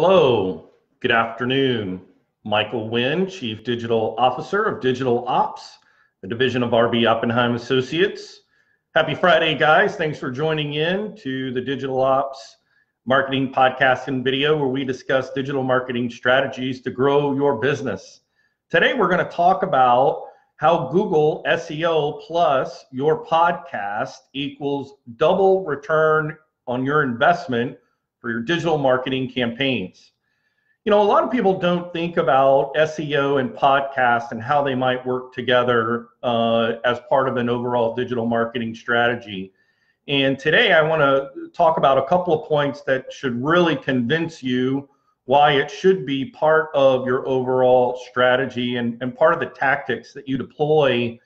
Hello, good afternoon. Michael Wynn, Chief Digital Officer of Digital Ops, the division of RB Oppenheim Associates. Happy Friday, guys. Thanks for joining in to the Digital Ops Marketing Podcast and video where we discuss digital marketing strategies to grow your business. Today, we're going to talk about how Google SEO plus your podcast equals double return on your investment for your digital marketing campaigns. You know, a lot of people don't think about SEO and podcast and how they might work together uh, as part of an overall digital marketing strategy. And today I want to talk about a couple of points that should really convince you why it should be part of your overall strategy and, and part of the tactics that you deploy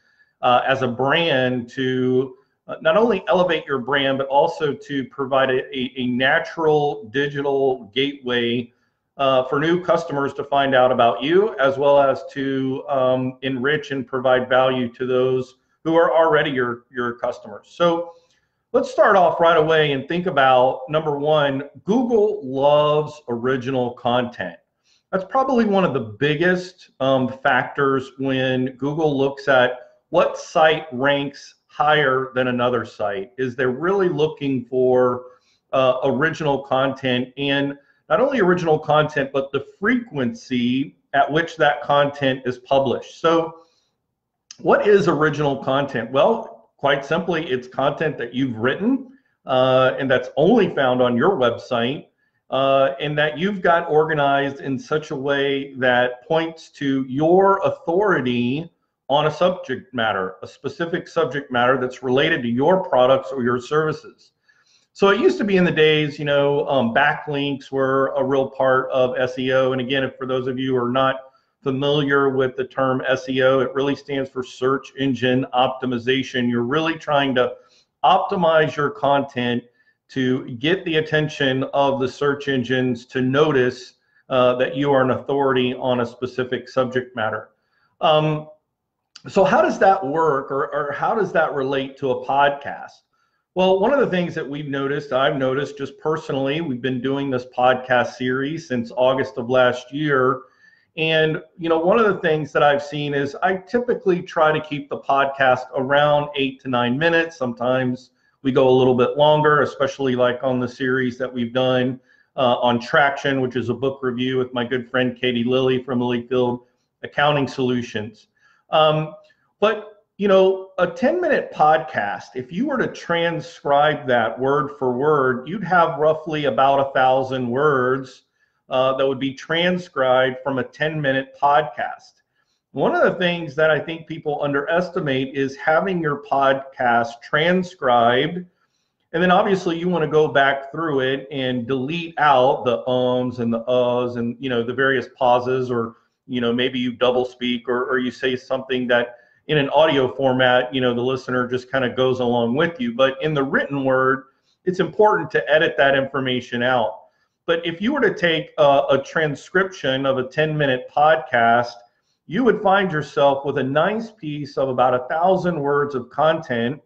uh, as a brand to uh, not only elevate your brand, but also to provide a, a, a natural digital gateway uh, for new customers to find out about you, as well as to um, enrich and provide value to those who are already your, your customers. So let's start off right away and think about number one, Google loves original content. That's probably one of the biggest um, factors when Google looks at what site ranks higher than another site is they're really looking for uh, original content and not only original content but the frequency at which that content is published. So what is original content? Well quite simply it's content that you've written uh, and that's only found on your website uh, and that you've got organized in such a way that points to your authority on a subject matter, a specific subject matter that's related to your products or your services. So it used to be in the days, you know, um, backlinks were a real part of SEO. And again, if for those of you who are not familiar with the term SEO, it really stands for search engine optimization. You're really trying to optimize your content to get the attention of the search engines to notice uh, that you are an authority on a specific subject matter. Um, so how does that work or, or how does that relate to a podcast? Well, one of the things that we've noticed, I've noticed just personally, we've been doing this podcast series since August of last year. And, you know, one of the things that I've seen is I typically try to keep the podcast around eight to nine minutes. Sometimes we go a little bit longer, especially like on the series that we've done uh, on Traction, which is a book review with my good friend Katie Lilly from Lilyfield Accounting Solutions. Um, but you know, a 10 minute podcast, if you were to transcribe that word for word, you'd have roughly about a thousand words uh, that would be transcribed from a 10 minute podcast. One of the things that I think people underestimate is having your podcast transcribed. And then obviously you want to go back through it and delete out the ums and the uhs and you know the various pauses or you know maybe you double speak or, or you say something that in an audio format you know the listener just kind of goes along with you. But in the written word it's important to edit that information out. But if you were to take a, a transcription of a 10 minute podcast you would find yourself with a nice piece of about a thousand words of content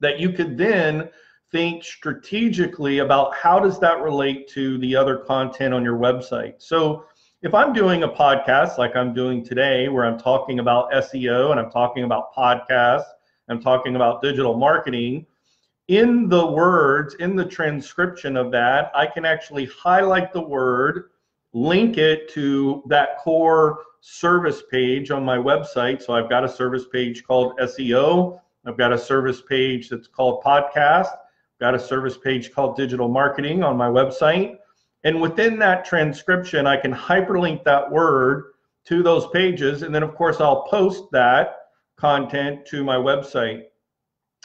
that you could then think strategically about how does that relate to the other content on your website. So if I'm doing a podcast like I'm doing today, where I'm talking about SEO and I'm talking about podcasts, I'm talking about digital marketing, in the words, in the transcription of that, I can actually highlight the word, link it to that core service page on my website. So I've got a service page called SEO. I've got a service page that's called podcast. I've got a service page called digital marketing on my website. And within that transcription, I can hyperlink that word to those pages. And then, of course, I'll post that content to my website.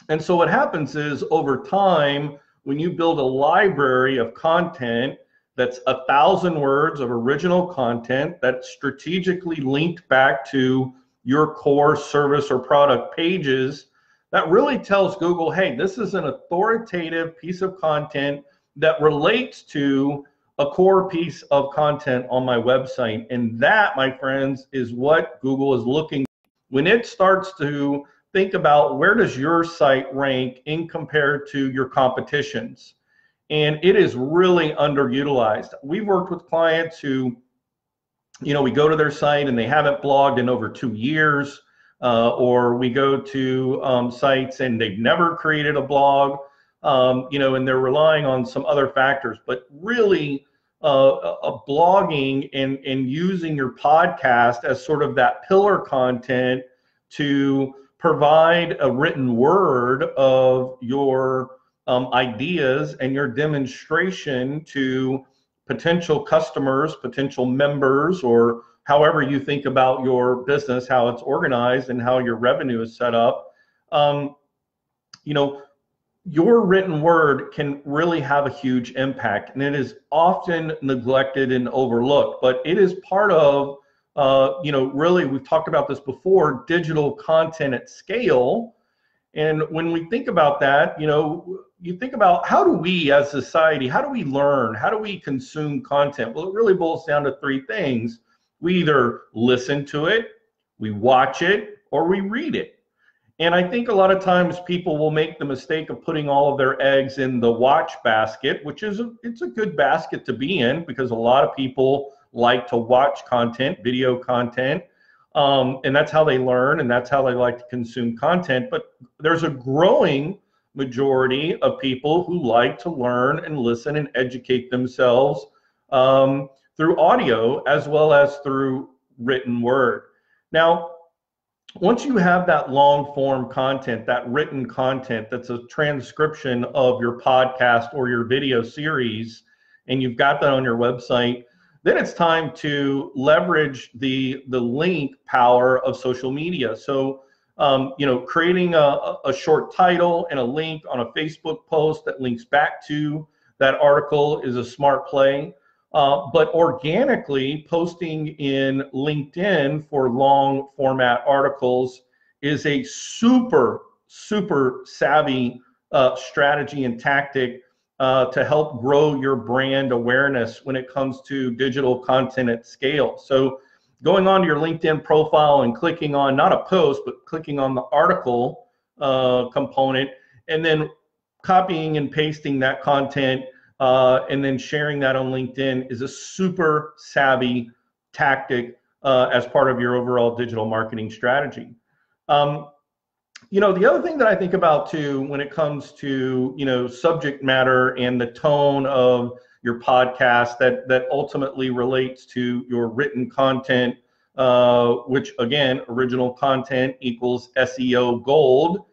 And so, what happens is over time, when you build a library of content that's a thousand words of original content that's strategically linked back to your core service or product pages, that really tells Google, hey, this is an authoritative piece of content that relates to a core piece of content on my website. And that, my friends, is what Google is looking when it starts to think about where does your site rank in compared to your competitions. and it is really underutilized. We've worked with clients who, you know, we go to their site and they haven't blogged in over two years, uh, or we go to um, sites and they've never created a blog, um, you know, and they're relying on some other factors. But really, uh, a blogging and, and using your podcast as sort of that pillar content to provide a written word of your um, ideas and your demonstration to potential customers, potential members, or however you think about your business, how it's organized, and how your revenue is set up. Um, you know, your written word can really have a huge impact, and it is often neglected and overlooked, but it is part of, uh, you know, really, we've talked about this before digital content at scale. And when we think about that, you know, you think about how do we as society, how do we learn? How do we consume content? Well, it really boils down to three things. We either listen to it, we watch it, or we read it. And I think a lot of times people will make the mistake of putting all of their eggs in the watch basket, which is a, it's a good basket to be in because a lot of people like to watch content, video content, um, and that's how they learn and that's how they like to consume content. But there's a growing majority of people who like to learn and listen and educate themselves um, through audio as well as through written word. Now, once you have that long form content, that written content that's a transcription of your podcast or your video series, and you've got that on your website, then it's time to leverage the the link power of social media. So, um, you know, creating a, a short title and a link on a Facebook post that links back to that article is a smart play. Uh, but organically posting in LinkedIn for long format articles is a super, super savvy uh, strategy and tactic uh, to help grow your brand awareness when it comes to digital content at scale. So, going on to your LinkedIn profile and clicking on not a post, but clicking on the article uh, component, and then copying and pasting that content uh, and then sharing that on LinkedIn is a super savvy tactic uh, as part of your overall digital marketing strategy. Um, you know, the other thing that I think about too when it comes to, you know, subject matter and the tone of your podcast that that ultimately relates to your written content, uh, which again, original content equals SEO gold.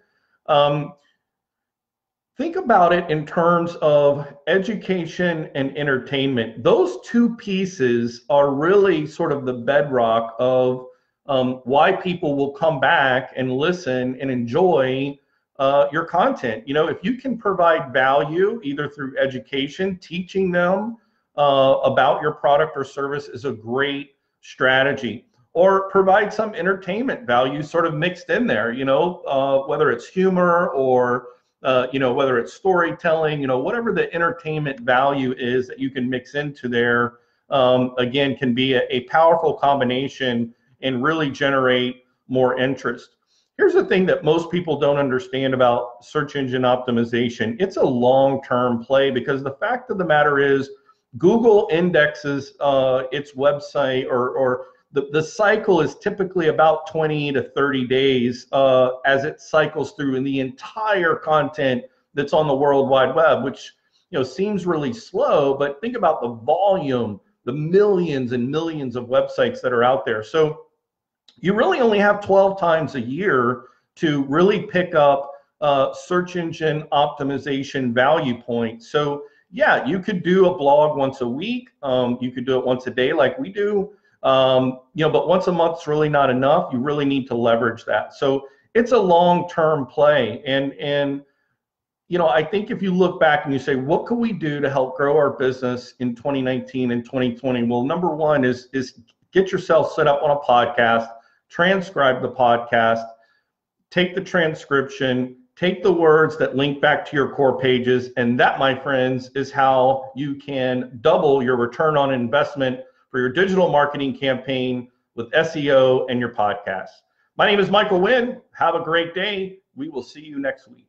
Um, think about it in terms of education and entertainment. Those two pieces are really sort of the bedrock of um, why people will come back and listen and enjoy uh, your content. You know, if you can provide value either through education, teaching them uh, about your product or service is a great strategy. Or provide some entertainment value sort of mixed in there, you know, uh, whether it's humor or uh, you know, whether it's storytelling, you know, whatever the entertainment value is that you can mix into there, um, again, can be a, a, powerful combination and really generate more interest. Here's the thing that most people don't understand about search engine optimization. It's a long-term play because the fact of the matter is Google indexes uh, its website or, or the, the cycle is typically about 20 to 30 days uh, as it cycles through in the entire content that's on the World Wide Web, which you know seems really slow, but think about the volume, the millions and millions of websites that are out there. So you really only have 12 times a year to really pick up uh, search engine optimization value points. So yeah, you could do a blog once a week. Um, you could do it once a day like we do. Um, you know, but once a month is really not enough. You really need to leverage that. So it's a long-term play, and and you know, I think if you look back and you say, what can we do to help grow our business in 2019 and 2020? Well, number one is is get yourself set up on a podcast, transcribe the podcast, take the transcription, take the words that link back to your core pages, and that, my friends, is how you can double your return on investment for your digital marketing campaign with SEO and your podcast. My name is Michael Wynn. Have a great day. We will see you next week.